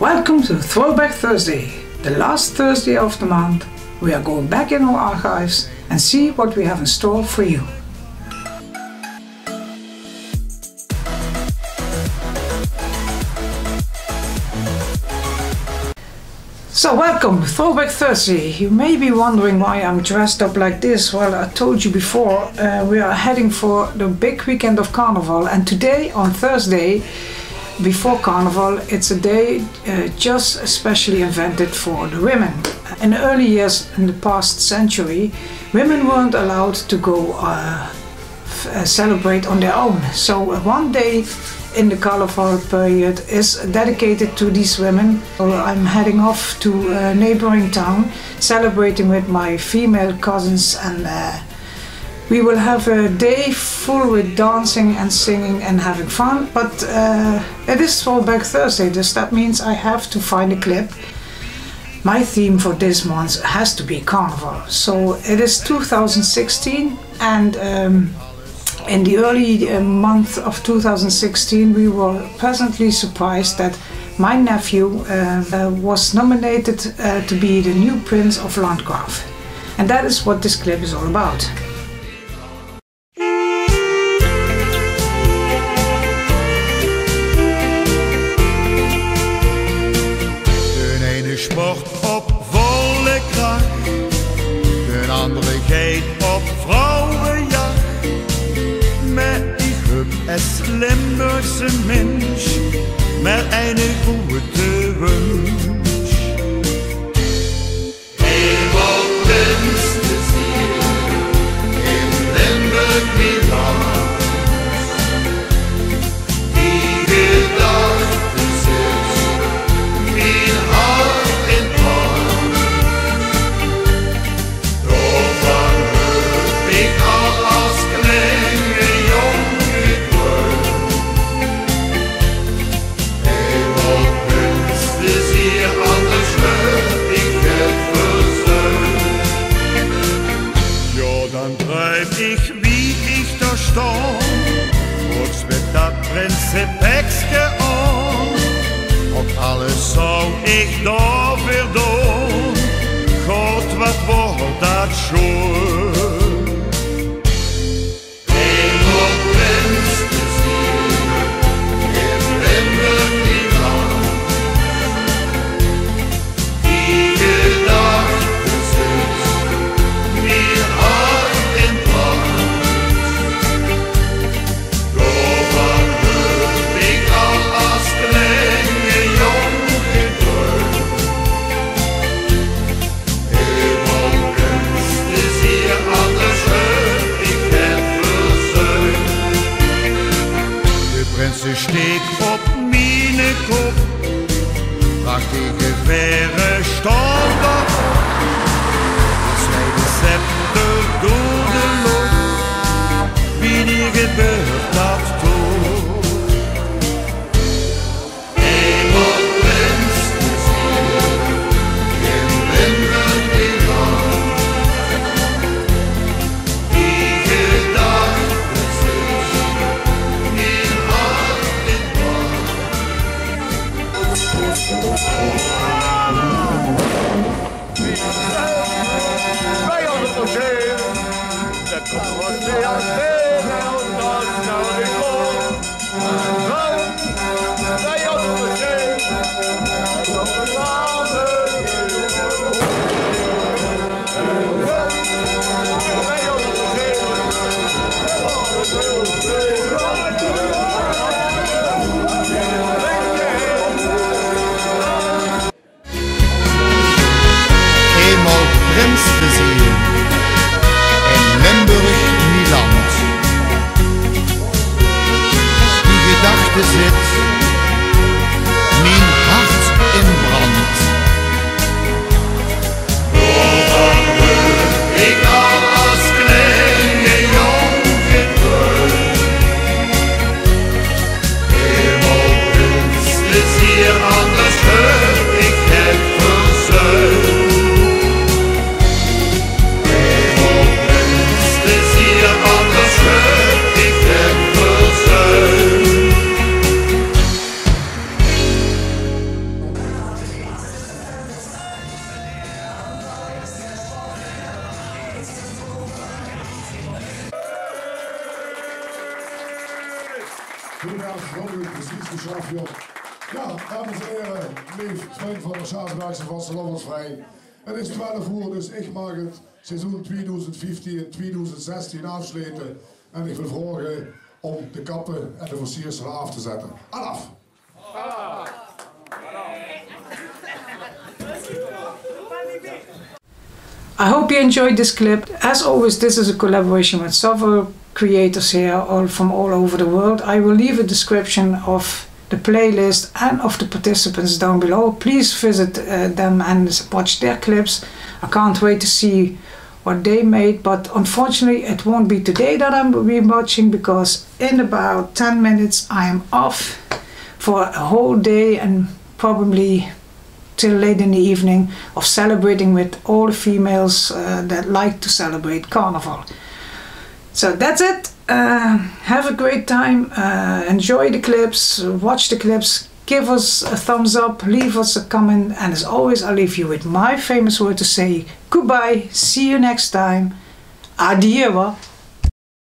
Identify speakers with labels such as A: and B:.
A: Welcome to Throwback Thursday, the last Thursday of the month. We are going back in our archives and see what we have in store for you. So welcome, Throwback Thursday. You may be wondering why I'm dressed up like this. Well, I told you before, uh, we are heading for the big weekend of Carnival and today on Thursday before Carnival, it's a day uh, just especially invented for the women. In the early years in the past century, women weren't allowed to go uh, uh, celebrate on their own. So uh, one day in the Carnival period is dedicated to these women. So I'm heading off to a neighboring town, celebrating with my female cousins and uh, we will have a day full with dancing and singing and having fun, but uh, it is Throwback Thursday, thus that means I have to find a clip. My theme for this month has to be Carnival. So it is 2016 and um, in the early uh, month of 2016 we were pleasantly surprised that my nephew uh, uh, was nominated uh, to be the new Prince of Landgraaf. And that is what this clip is all about.
B: Limburgse mens, maar eindigt bleib ich, wie ich da stand. Und mit dat Prinzipexke an. Und alles soll ich da wieder. Gott, wat war dat schon? Wenn sie steht ob meine Kopf, trag die Gewehre stolz auf. Das Leben seppt durch die Luft, wie die Gebirge.
C: U precies geschafft, joh. Ja, dames en heren, lief Sven van der Schaafbergse van Salomonsvrij. Het is 12 uur, dus ik mag het seizoen 2015-2016 afsluiten. En ik wil vragen om de kappen en de versierselen af te zetten. Af!
A: I hope you enjoyed this clip. As always, this is a collaboration with several creators here, all from all over the world. I will leave a description of the playlist and of the participants down below. Please visit uh, them and watch their clips. I can't wait to see what they made, but unfortunately, it won't be today that I'm be watching because in about 10 minutes I am off for a whole day and probably till late in the evening of celebrating with all the females uh, that like to celebrate carnival. So that's it. Uh, have a great time. Uh, enjoy the clips. Watch the clips. Give us a thumbs up. Leave us a comment. And as always, I'll leave you with my famous word to say goodbye. See you next time. Adieu.